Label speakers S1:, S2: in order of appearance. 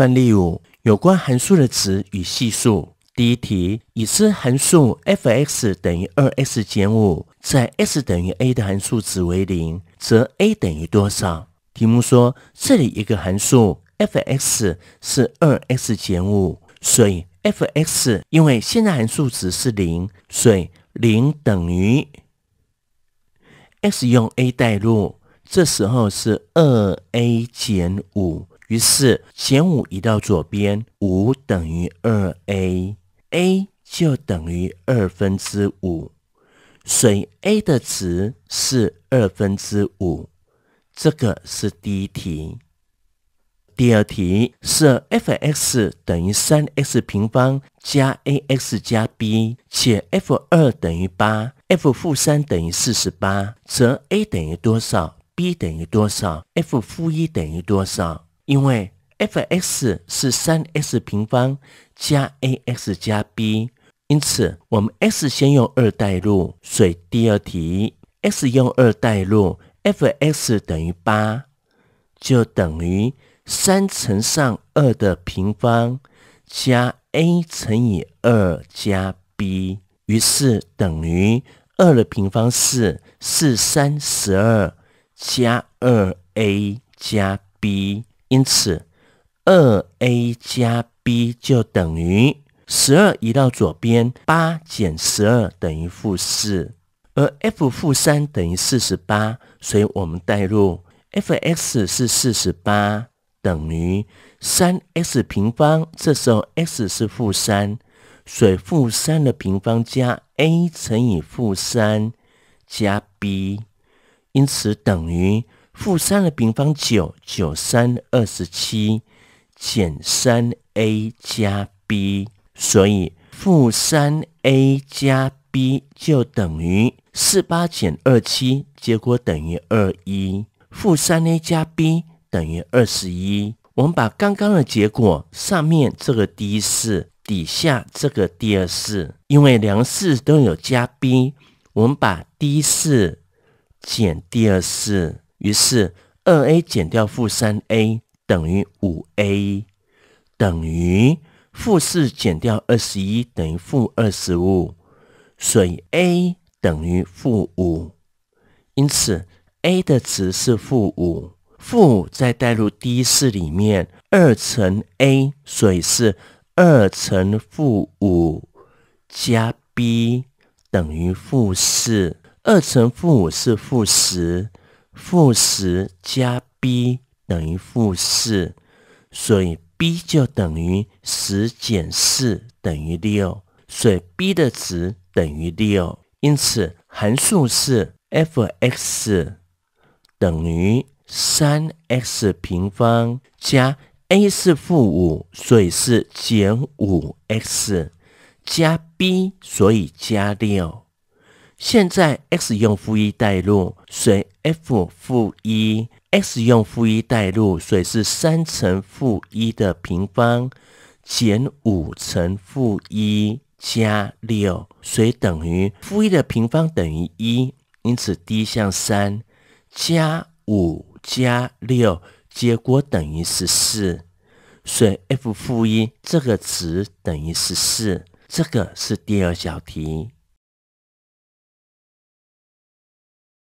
S1: 范例五：有关函数的值与系数。第一题，已知函数 f(x) 等于二 x 减五，在 x 等于 a 的函数值为零，则 a 等于多少？题目说，这里一个函数 f(x) 是二 x 减五，所以 f(x) 因为现在函数值是零，所以零等于 x 用 a 代入，这时候是二 a 减五，于是减五移到左边，五等于二 a。a 就等于二分之五，所以 a 的值是二分之五。这个是第一题。第二题是 f(x) 等于三 x 平方加 ax 加 b，且 f 二等于八，f 负三等于四十八，则 a 等于多少？b 等于多少？f 负一等于多少？因为 f(x) 是三 x 平方。加 ax 加 b，因此我们 x 先用二代入，所以第二题 x 用二代入，f(x) 等于八，就等于三乘上二的平方加 a 乘以二加 b，于是等于二的平方是四三十二加二 a 加 b，因此二 a 加。b 就等于十二移到左边，八减十二等于负四，而 f 负三等于四十八，所以我们代入 f(x) 是四十八等于三 x 平方，这时候 x 是负三，所以负三的平方加 a 乘以负三加 b，因此等于负三的平方九，九三二十七减三。a 加 b，所以负三 a 加 b 就等于四八减二七，结果等于二一。负三 a 加 b 等于二十一。我们把刚刚的结果，上面这个第一式，底下这个第二式，因为两式都有加 b，我们把第一式减第二式，于是二 a 减掉负三 a 等于五 a。等于负四减掉二十一等于负二十五，所以 a 等于负五，因此 a 的值是负五。负五再代入第一式里面，二乘 a，所以是二乘负五加 b 等于负四。二乘负五是负十，负十加 b 等于负四，所以。b 就等于十减四等于六，所以 b 的值等于六。因此函数是 f(x) 等于三 x 平方加 a 是负五，所以是减五 x 加 b，所以加六。现在 x 用负一代入，所以 f 负一。x 用负一代入，所以是三乘负一的平方减五乘负一加六，所以等于负一的平方等于一，因此第一项三加五加六，结果等于十四，所以 f 负一这个值等于十四，这个是第二小题。